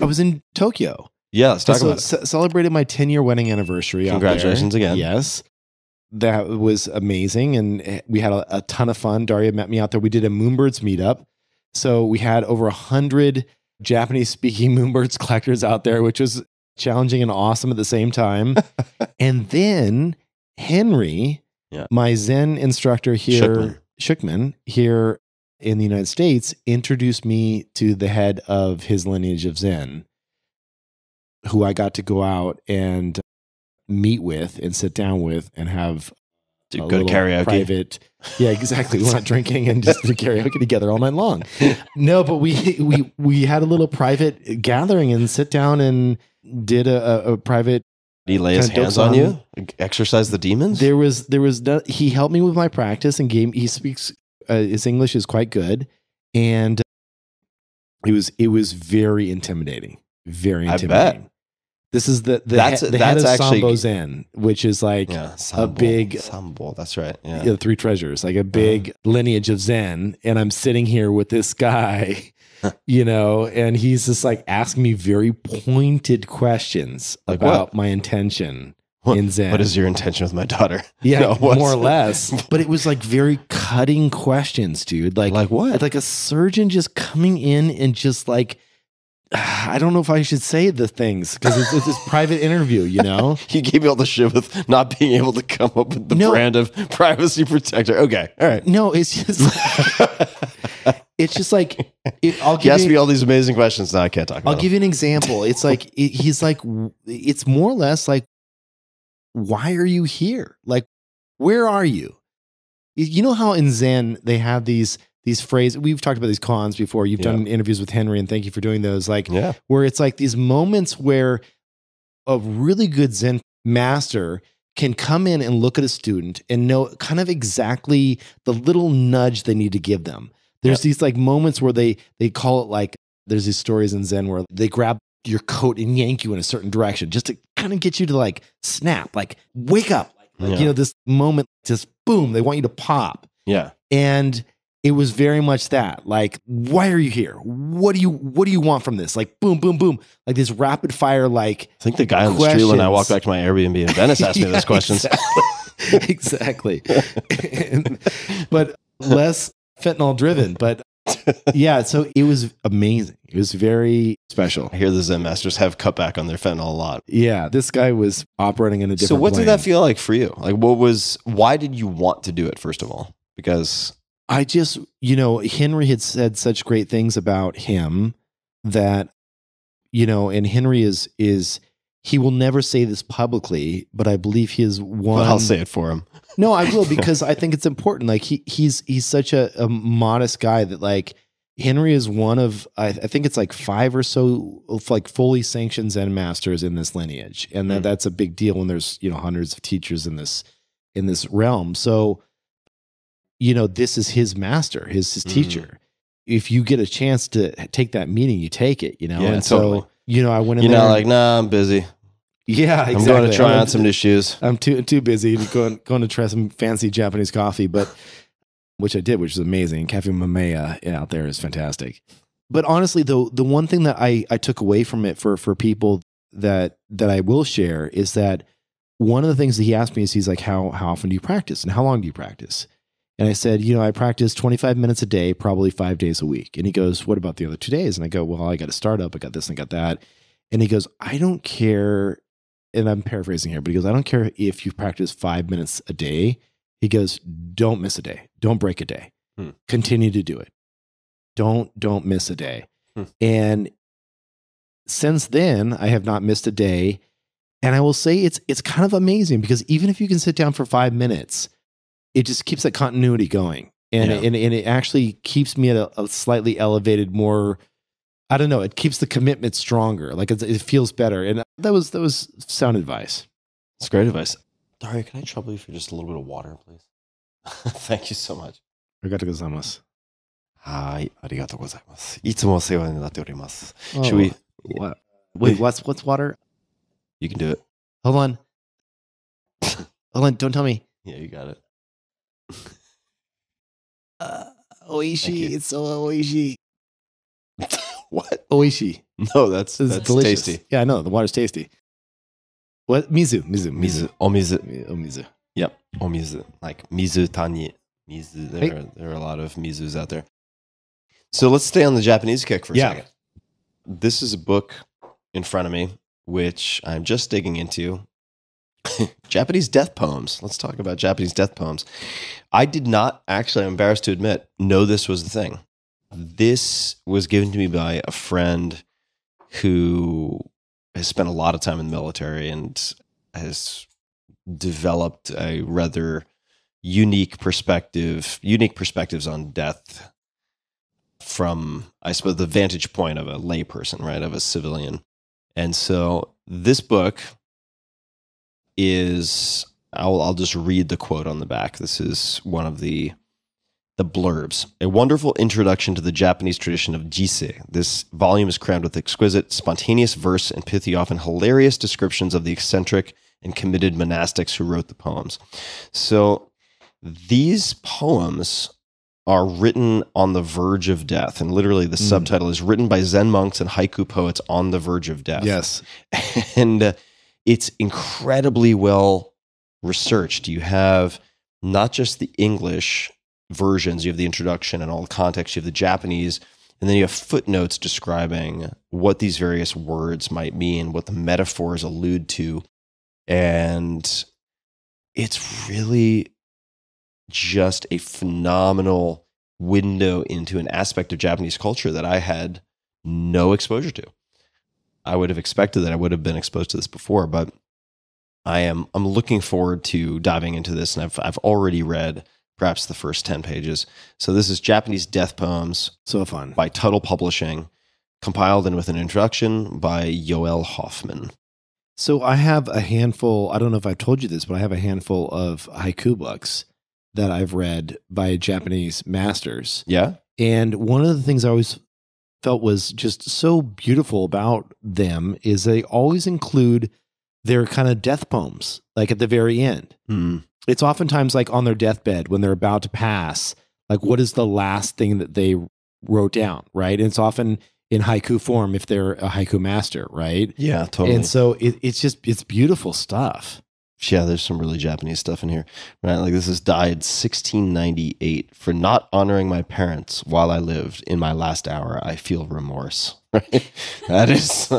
I was in Tokyo. Yeah, let's talk so, about it. celebrated my 10 year wedding anniversary. Congratulations again. Yes. That was amazing. And eh, we had a, a ton of fun. Darya met me out there. We did a Moonbirds meetup. So we had over a hundred Japanese speaking Moonbirds collectors out there, which was challenging and awesome at the same time. and then Henry, Yeah. my Zen instructor here, Shukman. Shukman, here in the United States, introduced me to the head of his lineage of Zen, who I got to go out and meet with and sit down with and have a go to karaoke. Private. Yeah, exactly. We're not drinking and just do karaoke together all night long. No, but we we we had a little private gathering and sit down and did a, a, a private. Did he lay his hands on you? Exercise the demons? There was there was no, he helped me with my practice and game. He speaks uh, his English is quite good, and it was it was very intimidating. Very I bet. intimidating. This is the the, That's- he- the that's head of actually- Sambo Zen, which is like yeah, Sambo, big- Sambo. That's right. Yeah. you know, three treasures, like a big lineage of Zen. And I'm sitting here with this guy, you know, and he's just like asking me very pointed questions Like about what? my intention in Zen. What is your intention with my daughter? yeah, No, more or less. But it was like very cutting questions, dude. Like, Like what? like a surgeon just coming in and just like, I don't know if I should say the things because it's, it's this private interview, you know? he gave me all the shit with not being able to come up with the No. brand of privacy protector. Okay. All right. No, it's just it's just like it, I'll He give asked you, me all these amazing questions. Now I can't talk about I'll them. give you an example. It's like it, he's like it's more or less like why are you here? Like where are you? You- know how in Zen they have these these phrases. We've talked about these koans before. You've Yeah. done interviews with Henry, and thank you for doing those. Like yeah. where it's like these moments where a really good Zen master can come in and look at a student and know kind of exactly the little nudge they need to give them. There's Yep. these like moments where they they call it like there's these stories in Zen where they grab your coat and yank you in a certain direction just to kind of get you to like snap, like wake up. Like, Yeah. You know, this moment just boom, they want you to pop. Yeah. And it was very much that like why are you here what do you what do you want from this like boom boom boom like this rapid fire like I think the guy on the street when I walked back to my Airbnb in Venice asked me those questions. exactly, exactly. But less fentanyl driven but yeah so it was amazing it was very special I hear the Zen masters have cut back on their fentanyl a lot. yeah this guy was operating in a different So what did that feel like for you? Like what was why did you want to do it first of all? Because I just, you know, Henry had said such great things about him that, you know, and Henry is is he will never say this publicly, but I believe he is one. I'll say it for him. No, I will because I think it's important. Like he he's he's such a, a modest guy that like Henry is one of I, I think it's like five or so of like fully sanctioned Zen masters in this lineage, and that Mm. that's a big deal when there's you know hundreds of teachers in this in this realm. So, you know, this is his master, his his Mhm. teacher. If you get a chance to take that meeting, you take it. You know, Yeah, and totally. so you know, I went in You're there. not like, nah, I'm busy. Yeah, exactly. I'm going to try I'm- on some new shoes. I'm too too busy going going to try some fancy Japanese coffee, but which I did, which is amazing. Cafe Mamea out there is fantastic. But honestly, though, the one thing that I I took away from it for for people that that I will share is that one of the things that he asked me is he's like, how how often do you practice and how long do you practice? And I said, you know, I practice 25 minutes a day, probably five days a week. And he goes, what about the other two days? And I go, well, I got a startup, I got this and I got that. And he goes, I don't care and I'm paraphrasing here, but he goes, I don't care if you practice five minutes a day. He goes, don't miss a day. Don't break a day. Hmm. Continue to do it. Don't don't miss a day. Hmm. And since then, I have not missed a day. And I will say it's it's kind of amazing because even if you can sit down for five minutes, it just keeps that continuity going. And, Yeah. and, and it actually keeps me at a, a slightly elevated, more I don't know. It keeps the commitment stronger. Like it, it feels better. And that was that was sound advice. It's great advice. Dario, can I trouble you for just a little bit of water, please? Thank you so much. Arigato gozaimasu. Hi, arigato gozaimasu. Itsumo sewa ninatte orimasu. Oh, Should we? What? Wait, what's what's water? You can do it. Hold on. Hold on. Don't tell me. Yeah, you got it. uh, oishi. It's so oishi. what? Oishi. No, that's It's that's delicious. tasty. Yeah, I know. The water's tasty. What? Mizu. Mizu. Mizu, omizu. Oh, oh, mizu. Yep, oh, omizu. Like mizutani. Mizu. There, Hey. are, there are a lot of mizus out there. So let's stay on the Japanese kick for a Yeah. second. This is a book in front of me, which I'm just digging into. Japanese death poems. Let's talk about Japanese death poems. I did not actually, I'm embarrassed to admit, know this was the thing. This was given to me by a friend who has spent a lot of time in the military and has developed a rather unique perspective, unique perspectives on death from, I suppose, the vantage point of a layperson, right, of a civilian. And so this book is, I'll, I'll just read the quote on the back. This is one of the the blurbs. A wonderful introduction to the Japanese tradition of jisei. This volume is crammed with exquisite, spontaneous verse and pithy, often hilarious descriptions of the eccentric and committed monastics who wrote the poems. So these poems are written on the verge of death. And literally, the Mm. subtitle is written by Zen monks and haiku poets on the verge of death Yes. and uh, it's incredibly well researched. You have not just the English versions, you have the introduction and all the context, you have the Japanese, and then you have footnotes describing what these various words might mean, what the metaphors allude to. And it's really just a phenomenal window into an aspect of Japanese culture that I had no exposure to. I would have expected that I would have been exposed to this before, but I am I'm looking forward to diving into this, and I've I've already read perhaps the first ten pages. So this is Japanese death poems So fun. by Tuttle Publishing, compiled and with an introduction by Yoel Hoffman. So I have a handful. I don't know if I've told you this, but I have a handful of haiku books that I've read by Japanese masters. Yeah, And one of the things I always felt was just so beautiful about them is they always include their kind of death poems, like at the very end. Hmm. It's oftentimes like on their deathbed when they're about to pass, like what is the last thing that they wrote down, right? And it's often in haiku form if they're a haiku master, right? yeah, totally. And so it, it's just it's beautiful stuff. yeah, there's some really Japanese stuff in here. Right, like this is died 1698 for not honoring my parents while I lived. In my last hour, I feel remorse. Right, that is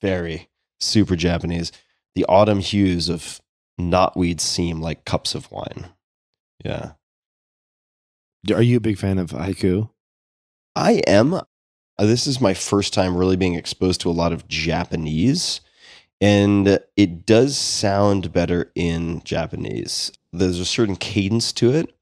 very super Japanese. The autumn hues of knotweed seem like cups of wine. Yeah, Are you a big fan of haiku? I am. Uh, This is my first time really being exposed to a lot of Japanese, and it does sound better in Japanese. There's a certain cadence to it.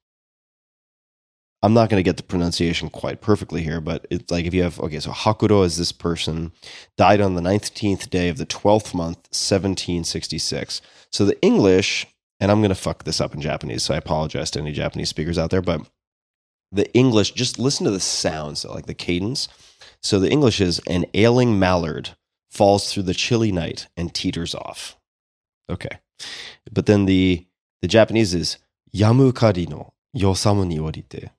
I'm not going to get the pronunciation quite perfectly here, but it's like if you have, okay, so Hakuro is this person, died on the 19th day of the 12th month, 1766. So the English, and I'm going to fuck this up in Japanese, so I apologize to any Japanese speakers out there, but the English, just listen to the sounds, like the cadence. So the English is an ailing mallard falls through the chilly night and teeters off. Okay. But then the the Japanese is yamukari no yosamu ni orite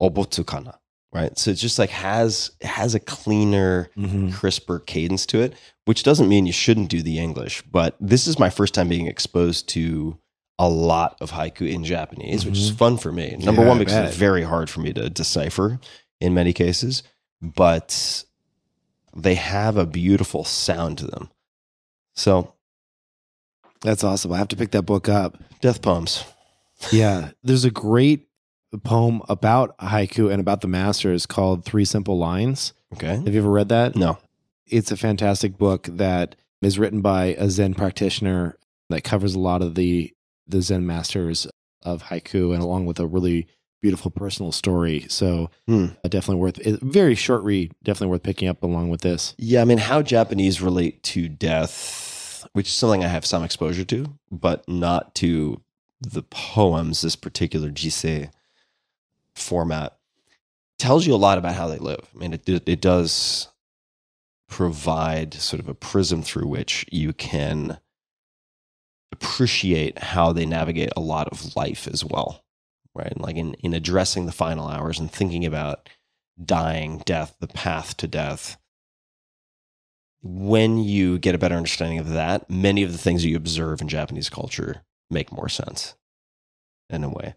obotsu kana. Right? So it just like has it has a cleaner, Mm-hmm. crisper cadence to it, which doesn't mean you shouldn't do the English, but this is my first time being exposed to a lot of haiku in Japanese, which is Mhm. fun for me. Number Yeah, one, because it's very hard for me to decipher in many cases, but they have a beautiful sound to them. So, That's awesome. I have to pick that book up. death poems. Yeah, there's a great poem about haiku and about the masters called Three Simple Lines. Okay. Have you ever read that? No. It's a fantastic book that is written by a Zen practitioner that covers a lot of the the Zen masters of haiku and along with a really beautiful personal story. So Hmm. uh, definitely worth it. Very short read, definitely worth picking up along with this. Yeah, I mean, how Japanese relate to death, which is something I have some exposure to, but not to the poems, this particular jisei format, tells you a lot about how they live. I mean, it, it, does provide sort of a prism through which you can appreciate how they navigate a lot of life as well, right? Like in, in addressing the final hours and thinking about dying, death, the path to death. When you get a better understanding of that, many of the things that you observe in Japanese culture make more sense in a way.